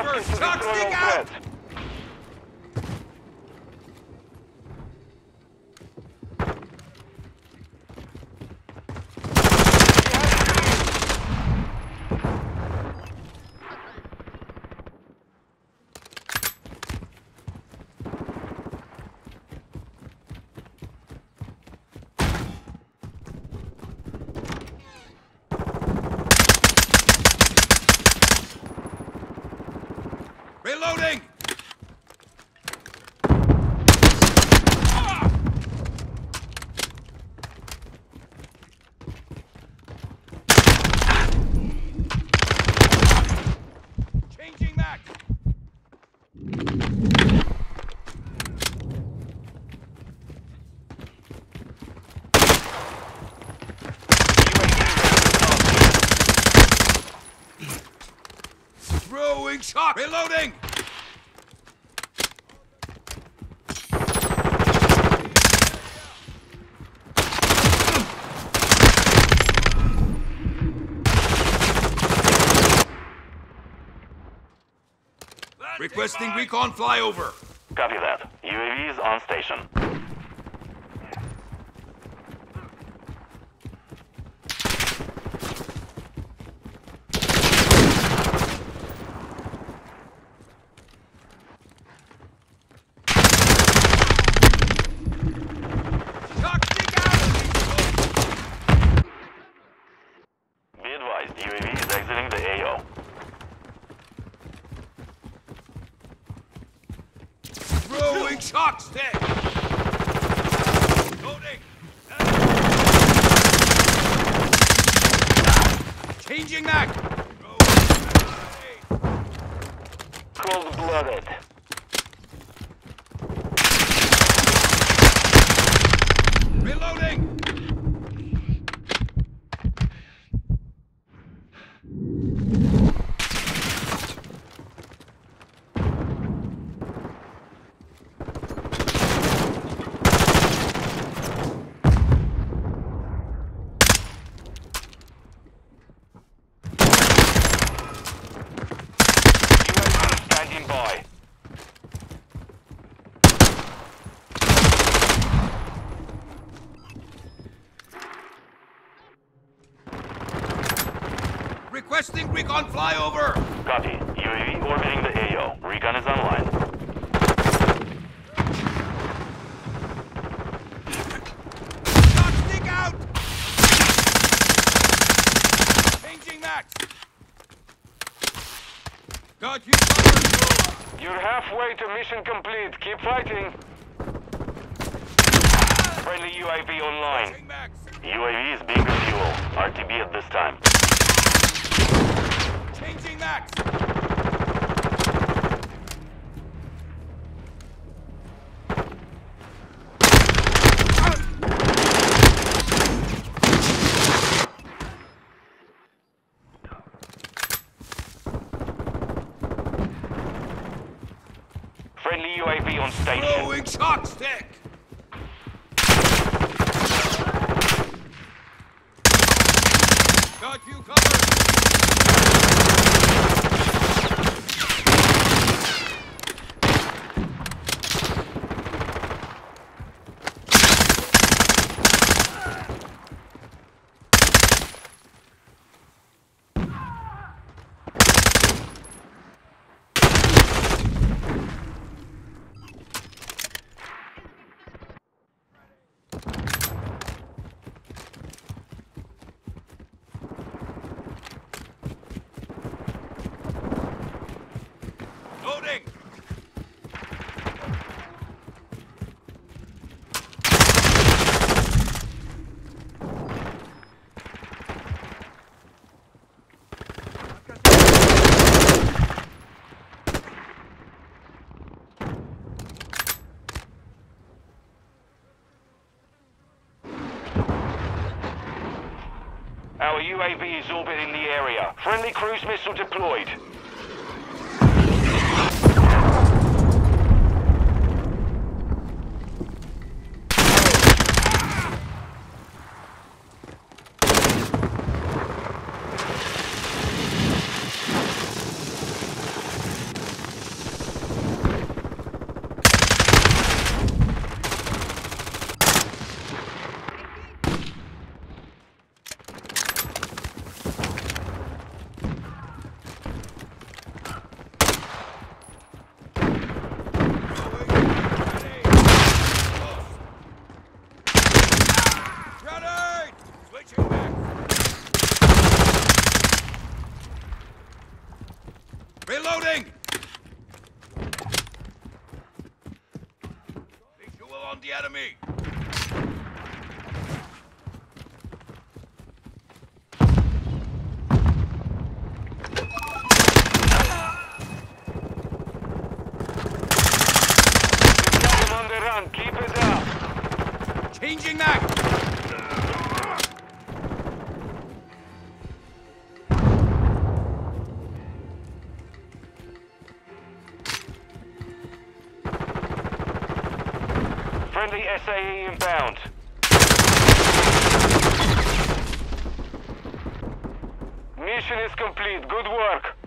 Shock destroy stick out! Reloading! Changing mag! Throwing shock! Reloading! Requesting recon flyover. Copy that. UAV is on station. Shock stick out! Be advised, UAV is exiting the AO. Throwing shock stick! Loading! Changing mag! Cold-blooded. Reloading! UAV standing by. Requesting recon flyover! Copy. UAV orbiting the AO. Recon is online. Stick out! Changing mag! Got you covered! You're halfway to mission complete. Keep fighting. Friendly UAV online. UAV is being refueled. RTB at this time. Changing mag! Friendly UAV on station. Throwing shock stick! Got you covered! Loading! Our UAV is orbiting the area. Friendly cruise missile deployed. Reloading! Visual on the enemy. Got him on the run. Keep it up. Changing mag. Friendly SAE inbound. Mission is complete. Good work.